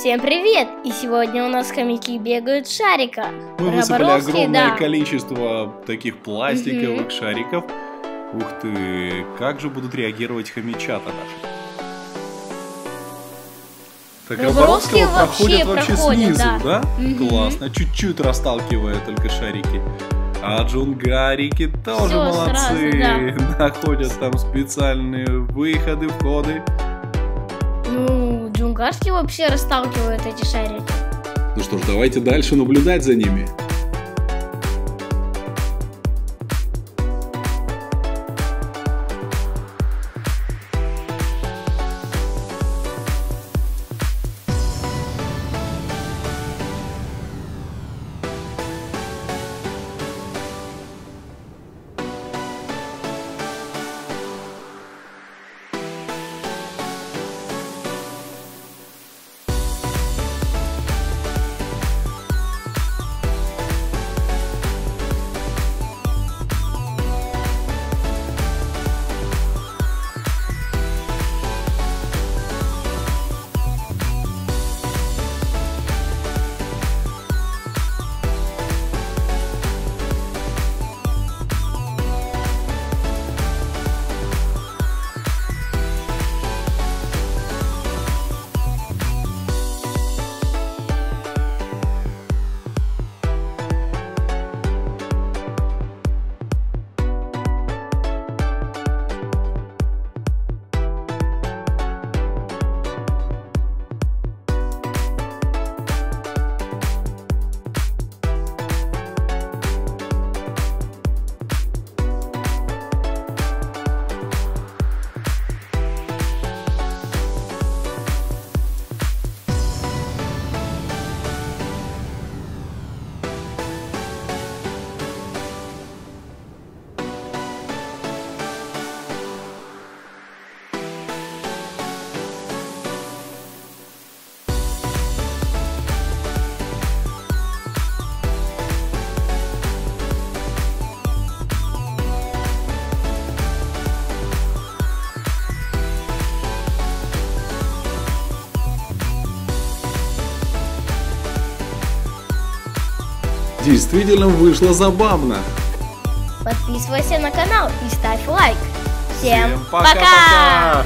Всем привет! И сегодня у нас хомяки бегают в шариках. Мы высыпали огромное да. количество таких пластиковых Мгм. шариков. Ух ты, как же будут реагировать хомячата наши? Так Роборовские Роборовского проходят вообще вообще проходят, снизу, да. да? Мгм. Классно, чуть-чуть расталкивая только шарики. А джунгарики тоже Всё молодцы. сразу, Находят там специальные выходы, входы. Ну, джунгарский вообще расталкивают эти шарики. Ну что ж, давайте дальше наблюдать за ними. Действительно вышло забавно. Подписывайся на канал и ставь лайк. Всем, пока-пока!